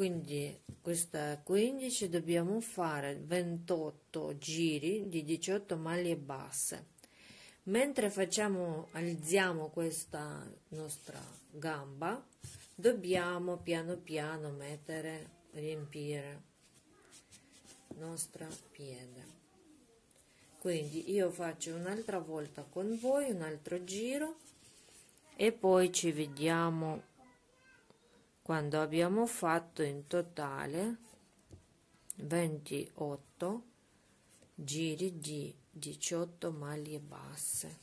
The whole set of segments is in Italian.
quindi questa 15 dobbiamo fare 28 giri di 18 maglie basse. Mentre facciamo alziamo questa nostra gamba dobbiamo piano piano mettere riempire nostra piede. Quindi io faccio un'altra volta con voi un altro giro e poi ci vediamo quando abbiamo fatto in totale 28 giri di 18 maglie basse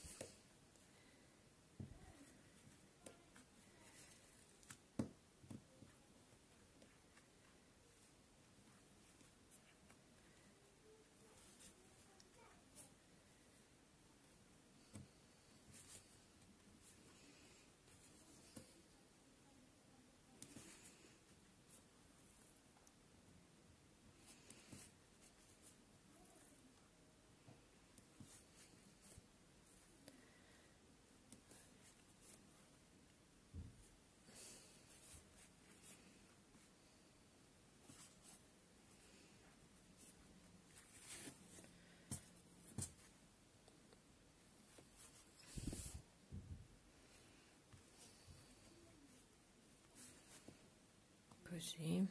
così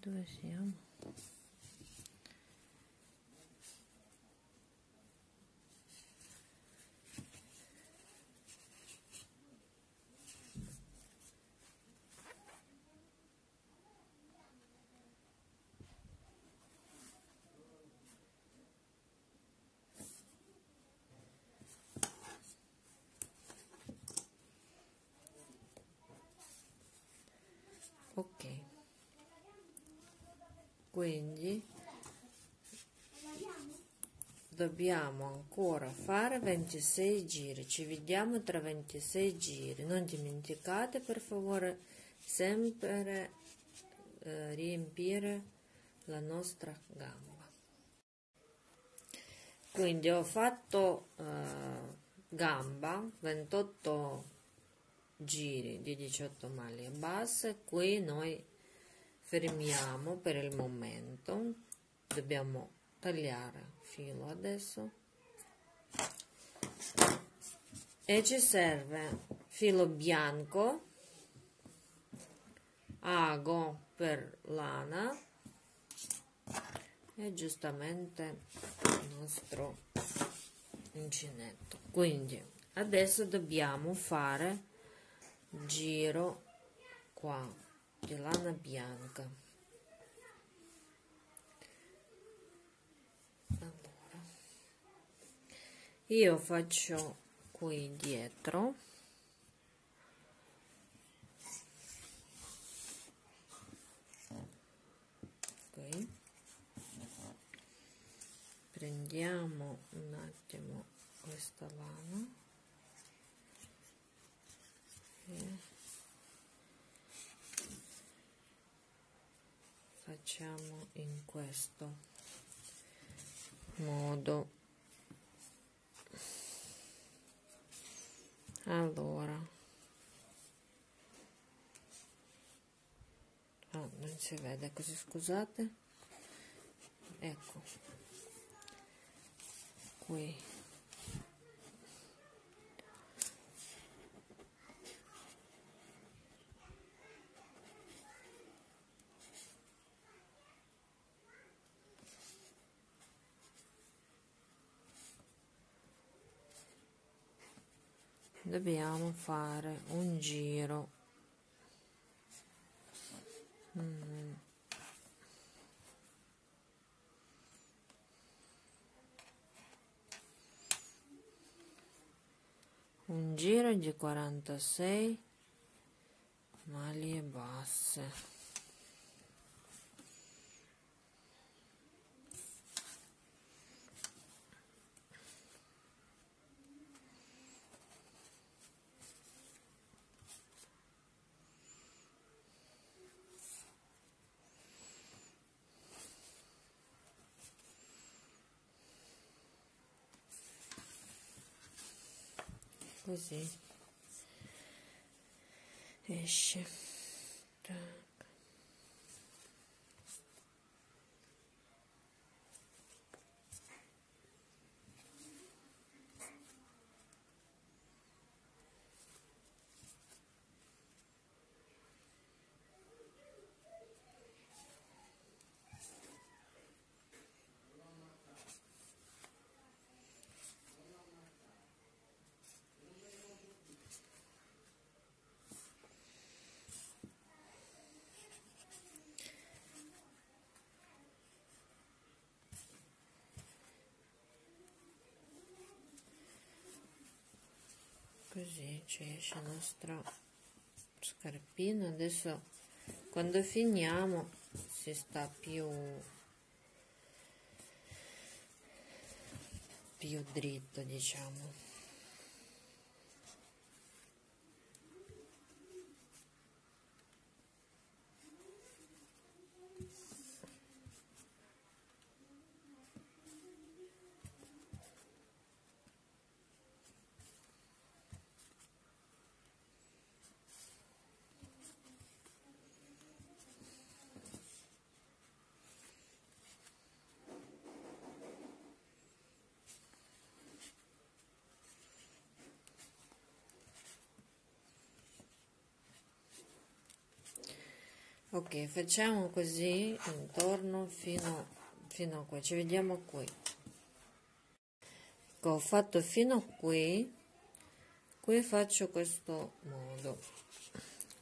dove siamo ok. Quindi dobbiamo ancora fare 26 giri. Ci vediamo tra 26 giri. Non dimenticate per favore sempre eh, riempire la nostra gamba. Quindi ho fatto eh, gamba 28 giri di 18 maglie basse. Qui noi fermiamo per il momento. Dobbiamo tagliare filo adesso. E ci serve filo bianco ago per lana e giustamente il nostro uncinetto quindi adesso dobbiamo fare giro qua di lana bianca. Allora io faccio qui dietro. Qui prendiamo un attimo questa lana facciamo in questo modo. Allora. Oh, non si vede così scusate. Ecco. Qui dobbiamo fare un giro mm. un giro di 46 maglie basse fazer. É. Deixa. Tá. Così ci esce la nostra scarpina. Adesso quando finiamo si sta più più dritto diciamo ok facciamo così intorno fino, fino a qui ci vediamo qui. Ecco, ho fatto fino a qui qui faccio questo modo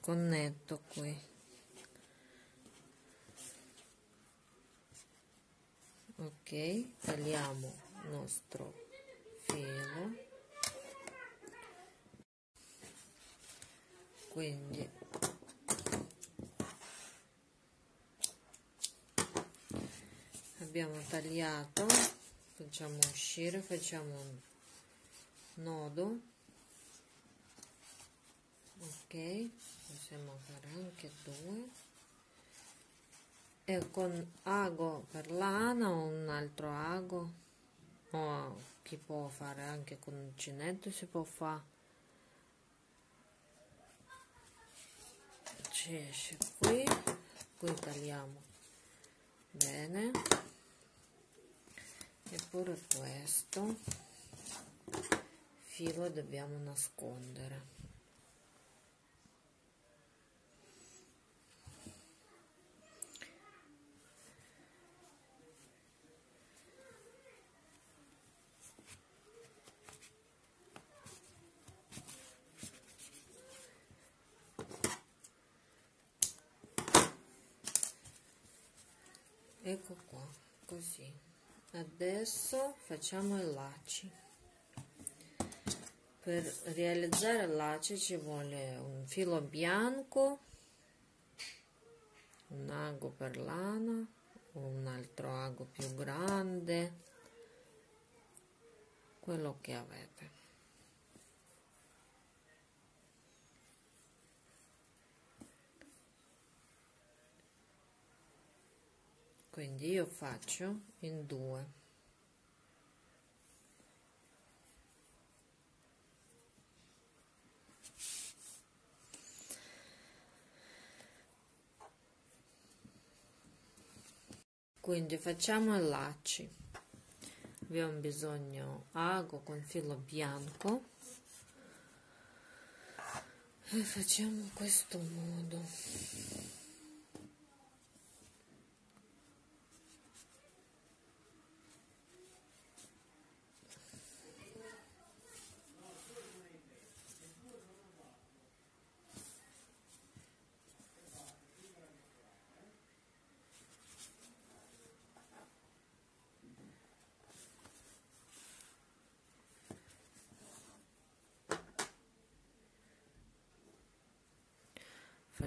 connetto qui. Ok tagliamo il nostro filo. Quindi abbiamo tagliato facciamo uscire facciamo un nodo. Ok possiamo fare anche due. E con ago per lana o un altro ago? O chi può fare anche con uncinetto si può fare ci esce qui. Qui tagliamo bene eppure questo filo dobbiamo nascondere. Ecco qua così adesso facciamo i lacci per realizzare il lacci ci vuole un filo bianco un ago per lana un altro ago più grande quello che avete quindi io faccio in due. Quindi facciamo i lacci abbiamo bisogno ago con filo bianco. E facciamo questo modo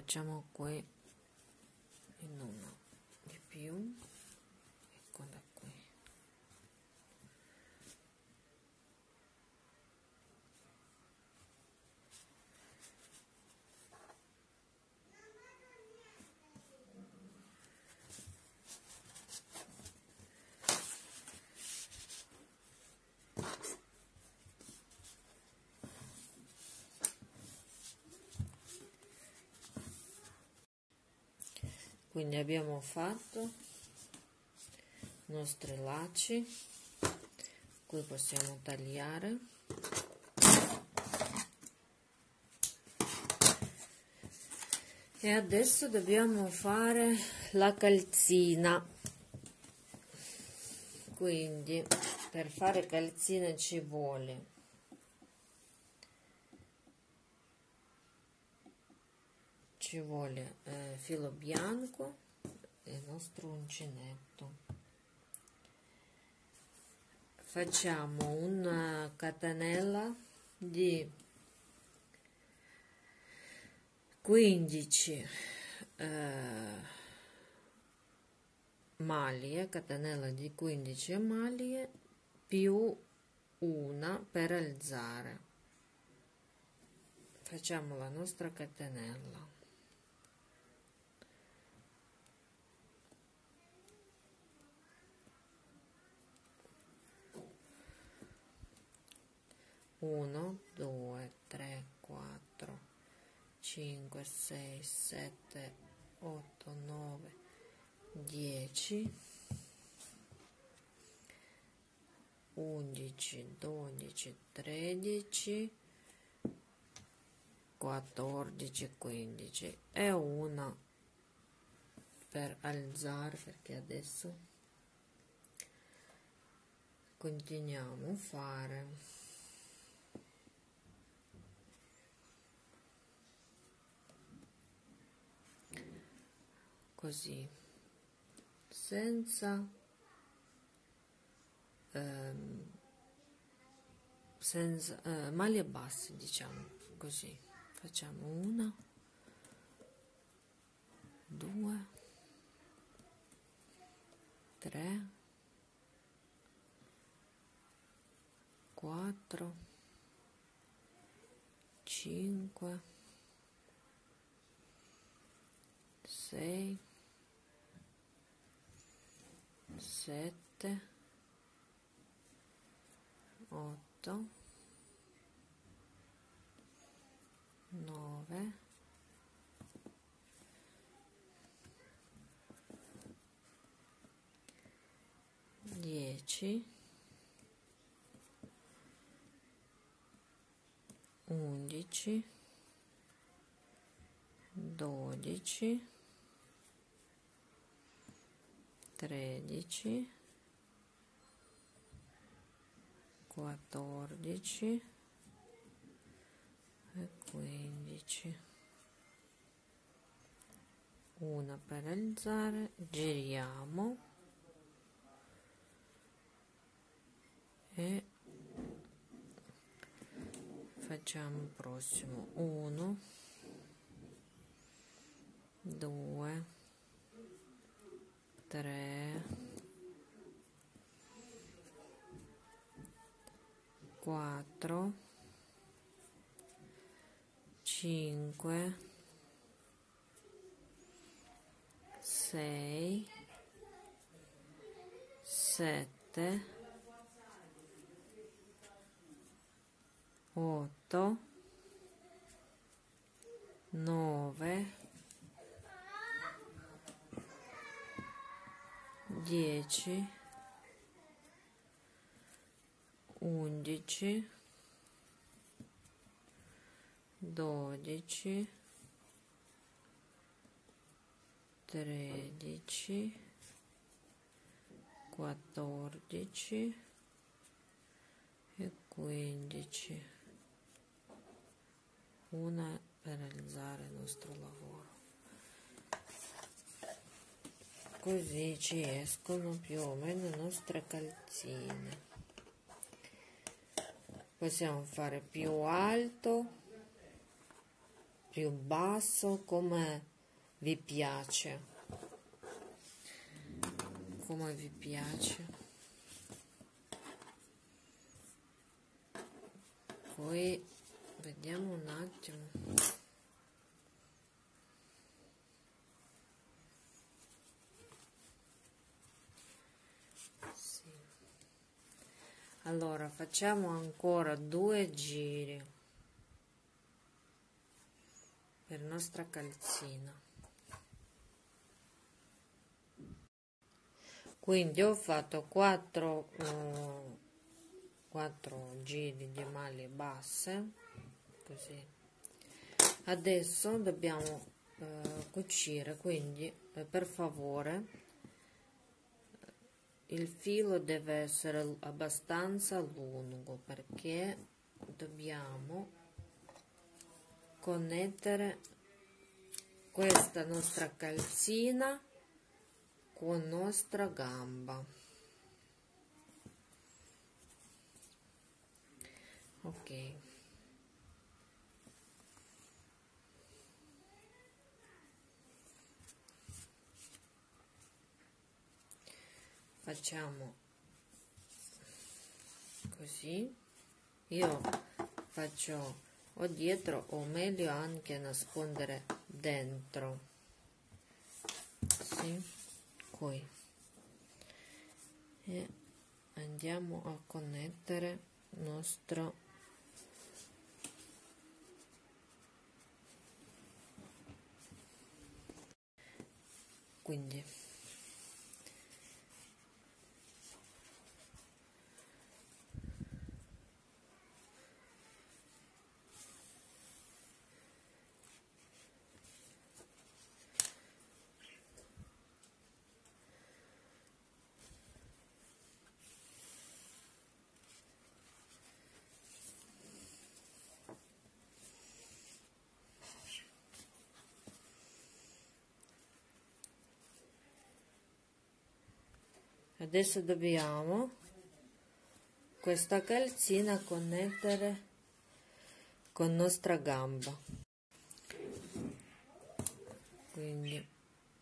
facciamo qui in quindi abbiamo fatto i nostri lacci. Qui possiamo tagliare. E adesso dobbiamo fare la calzina. Quindi per fare calzina ci vuole ci vuole eh, filo bianco e il nostro uncinetto facciamo una catenella di 15 eh, maglie, catenella di 15 maglie più una per alzare. Facciamo la nostra catenella. Uno, due, tre, quattro 5, 6, 7, 8, 9, 10, 11, 12, 13, 14, 15 e una per alzare perché adesso continuiamo a fare così. Senza ehm, senza eh, maglie basse diciamo così. Facciamo una due tre quattro cinque sei sette, otto, nove, dieci, undici, dodici, tredici, quattordici e quindici. Una per alzare, giriamo e facciamo il prossimo 1 2 tre, quattro, cinque, sei, sette, otto, nove, 10 11 12 13 14 e 15 una per realizzare il nostro lavoro così ci escono più o meno le nostre calzine. Possiamo fare più alto più basso come vi piace. Come vi piace. Poi vediamo un attimo allora facciamo ancora due giri per nostra calzina. Quindi ho fatto 4, uh, 4 giri di maglie basse così. Adesso dobbiamo uh, cucire quindi eh, per favore il filo deve essere abbastanza lungo perché dobbiamo connettere questa nostra calzina con nostra gamba. Ok facciamo così. Io faccio o dietro o meglio anche nascondere dentro. Sì qui. E andiamo a connettere nostro quindi adesso dobbiamo questa calzina connettere con nostra gamba. Quindi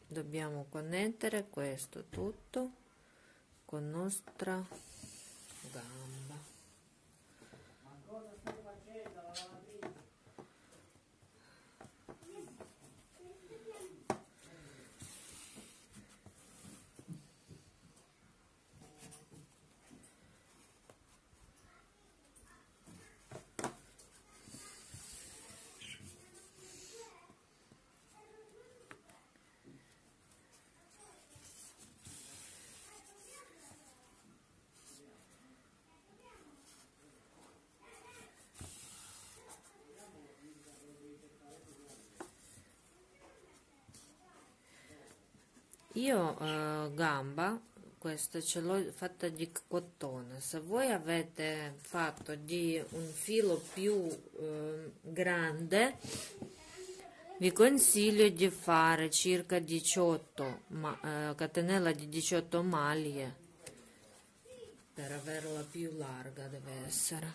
dobbiamo connettere questo tutto con nostra gamba io eh, gamba questa ce l'ho fatta di cotone se voi avete fatto di un filo più eh, grande vi consiglio di fare circa 18 ma, eh, catenella di 18 maglie. Per averla più larga deve essere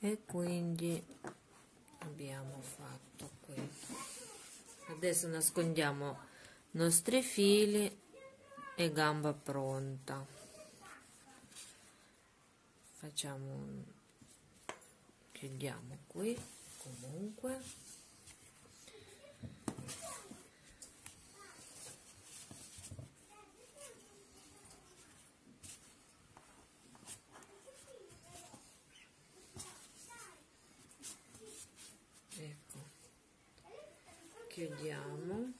e quindi abbiamo fatto qui adesso nascondiamo i nostri fili e gamba pronta. Facciamo chiudiamo qui comunque chiudiamo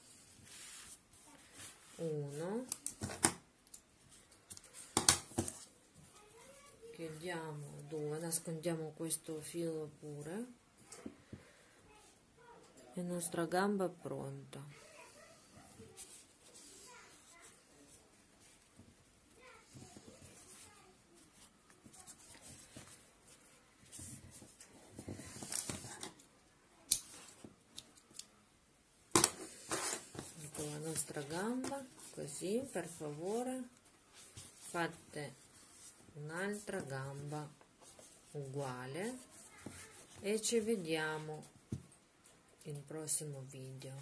uno chiudiamo due nascondiamo questo filo pure. E nostra gamba pronta. Nostra gamba così per favore fate un'altra gamba uguale e ci vediamo in prossimo video